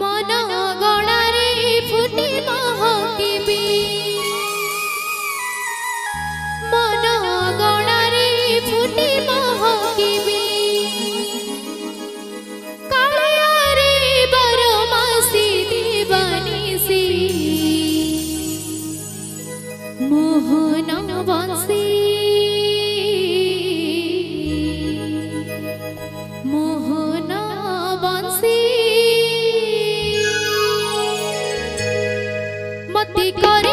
ମନ ଗଣାରେ ଫୁଟି ମହକିବି বংশী মতি করে